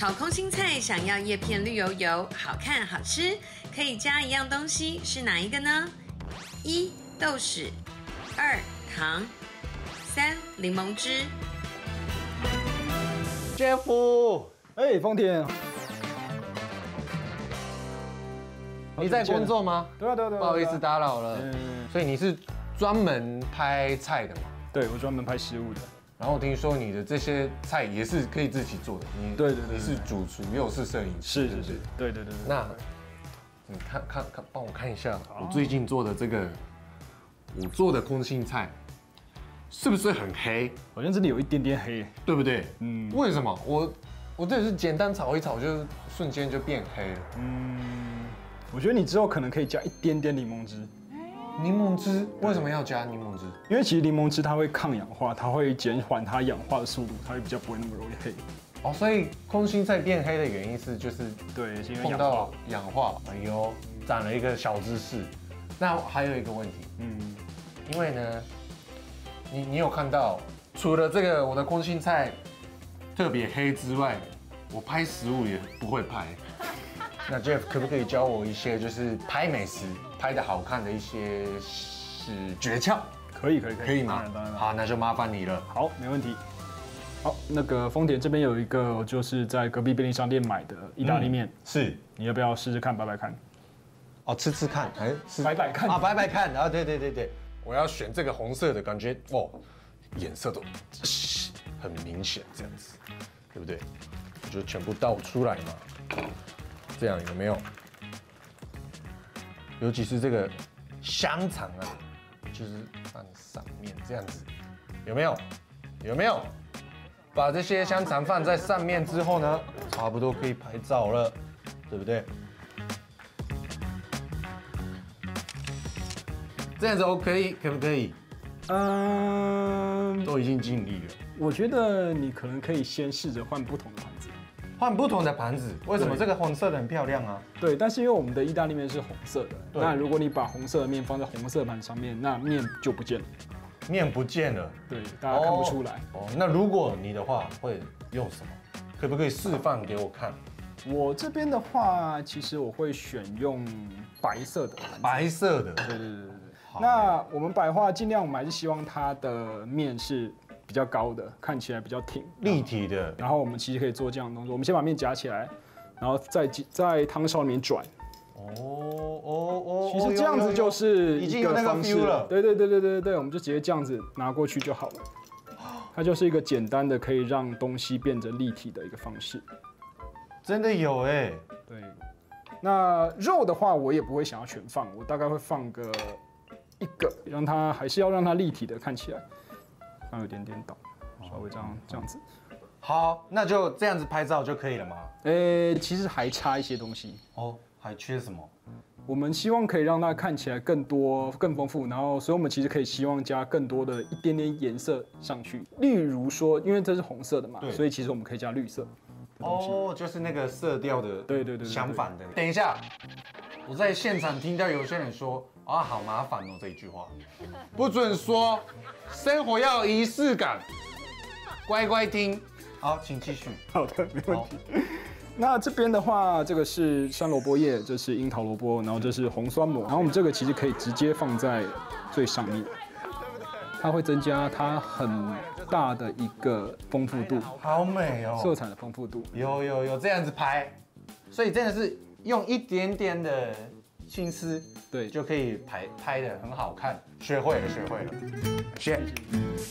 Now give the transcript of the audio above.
炒空心菜想要叶片绿油油、好看好吃，可以加一样东西，是哪一个呢？一豆豉，二糖，三柠檬汁。Jeff，哎，丰田，你在工作吗？对啊对啊对啊，不好意思打扰了。嗯，所以你是专门拍菜的嘛？对我专门拍食物的，然后听说你的这些菜也是可以自己做的，你对对对对你是主厨又是摄影师，是是是？对对对对。那你看看看，帮我看一下我最近做的这个，我做的空心菜是不是很黑？好像真的有一点点黑，对不对？嗯为什么我我这也是简单炒一炒就瞬间就变黑了？嗯，我觉得你之后可能可以加一点点柠檬汁，柠檬汁为什么要加柠檬汁？因为其实柠檬汁它会抗氧化，它会减缓它氧化的速度，它会比较不会那么容易黑。哦，所以空心菜变黑的原因是就是对，是因为碰到氧化。哎呦，长了一个小知识。那还有一个问题，嗯，因为呢，你你有看到，除了这个我的空心菜特别黑之外，我拍食物也不会拍。那 Jeff 可不可以教我一些就是拍美食拍的好看的一些是诀窍？可以可以可以，吗当然当然。？好，那就麻烦你了。好，没问题。好，那个丰田这边有一个就是在隔壁便利商店买的意大利面，是你要不要试试看摆摆看？哦，吃吃看，哎，是摆摆看啊，摆摆看啊，对对对对，我要选这个红色的，感觉哦，颜色都很明显，这样子，对不对？我就全部倒出来嘛，这样有没有？尤其是这个香肠啊，就是放上面这样子，有没有？有没有？把这些香肠放在上面之后呢，差不多可以拍照了，对不对？这样子 OK 可不可以？嗯，都已经尽力了。我觉得你可能可以先试着换不同的盘子。换不同的盘子，为什么这个红色的很漂亮啊？对，但是因为我们的意大利面是红色的，那如果你把红色的面放在红色盘上面，那面就不见了。面不见了，对，大家看不出来。哦。那如果你的话会用什么？可不可以示范给我看？我这边的话，其实我会选用白色的。白色的，对对对对对。那我们白话尽量我们还是希望它的面是比较高的，看起来比较挺。立体的，然后我们其实可以做这样的动作，我们先把面夹起来，然后在在汤勺里面转。哦哦哦，其实这样子就是已经一有那个了对对对对对对对，我们就直接这样子拿过去就好了。它就是一个简单的可以让东西变得立体的一个方式。真的有哎，对，那肉的话我也不会想要全放，我大概会放个一个，让它还是要让它立体的看起来。放有点点倒，稍微这样这样子。好，那就这样子拍照就可以了吗？呃，其实还差一些东西。哦，还缺什么？我们希望可以让它看起来更多、更丰富，然后，所以我们其实可以希望加更多的一点点颜色上去。例如说，因为这是红色的嘛，所以其实我们可以加绿色。哦，就是那个色调的，对对对相反的。等一下，我在现场听到有些人说啊，好麻烦哦这一句话，不准说，生活要有仪式感，乖乖听。好，请继续。好的，没问题。那这边的话，这个是山萝卜叶，这是樱桃萝卜，然后这是红酸蘑，然后我们这个其实可以直接放在最上面，它会增加它很大的一个丰富度，好美哦，色彩的丰富度。有有有这样子拍，所以真的是用一点点的心思，对就可以拍拍的很好看。学会了，学会了，谢谢。